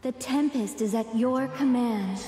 The Tempest is at your command.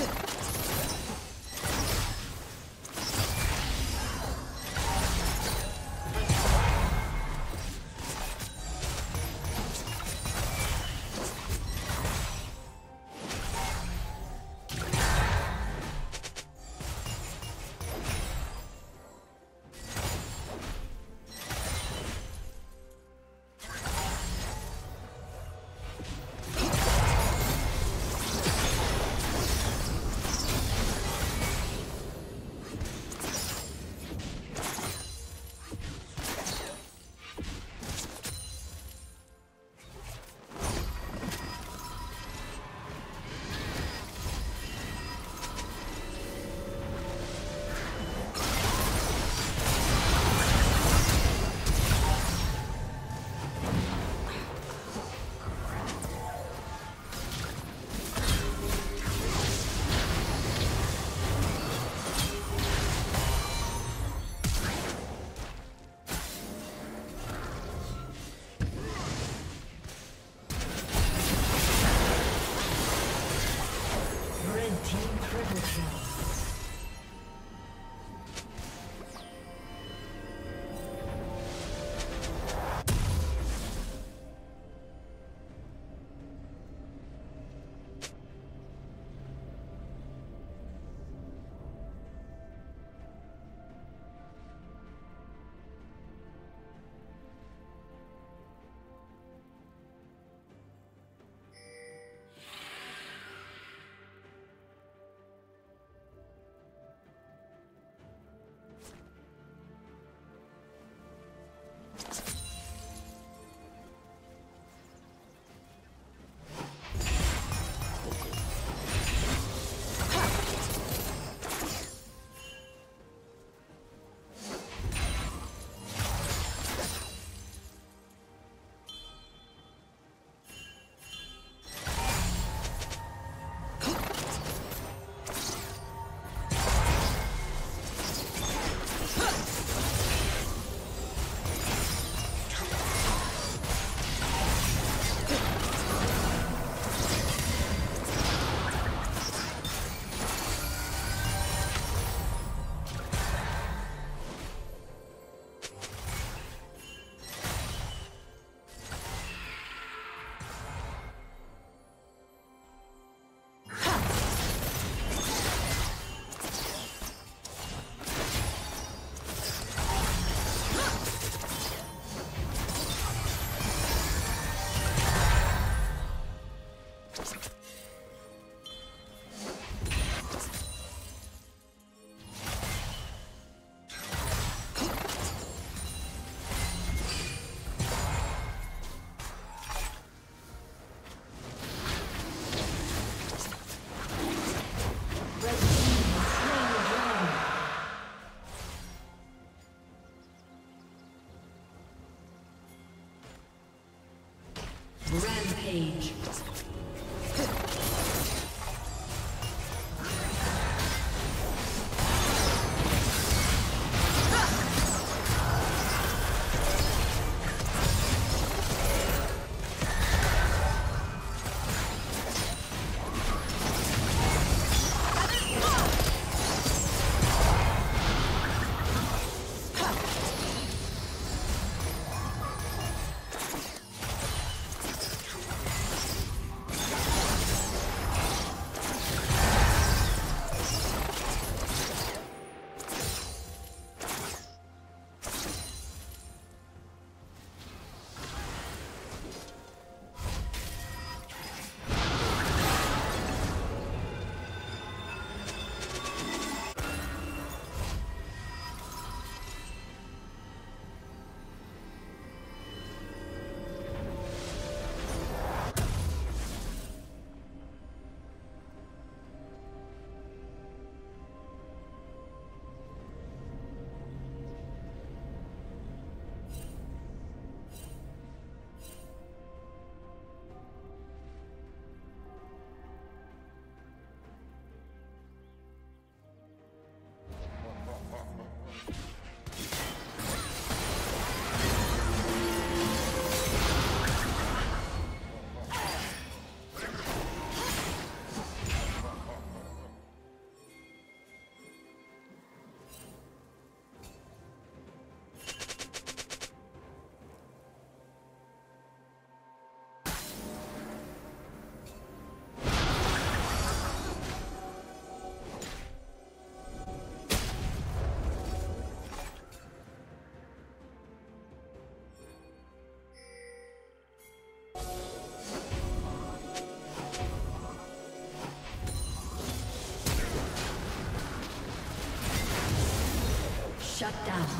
Huh? Shut down.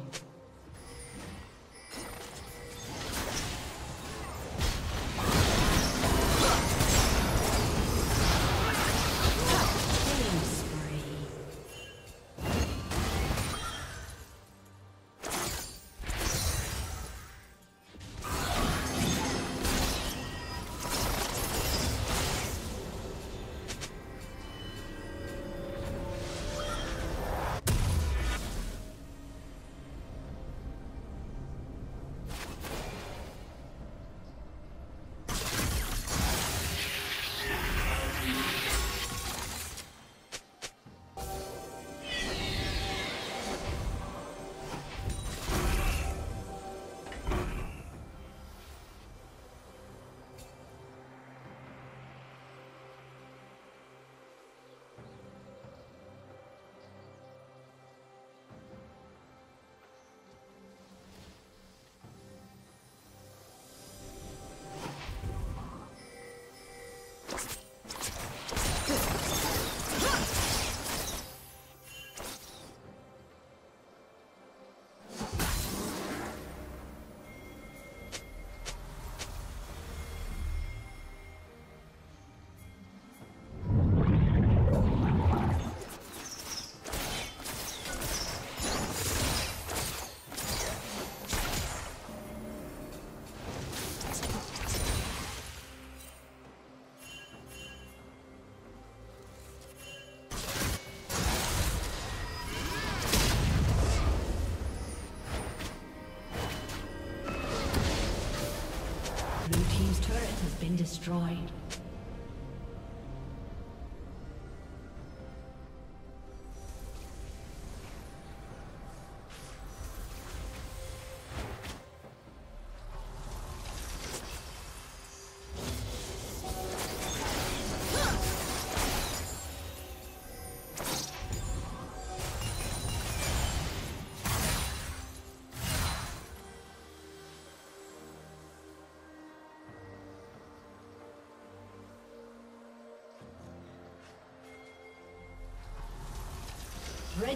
destroyed.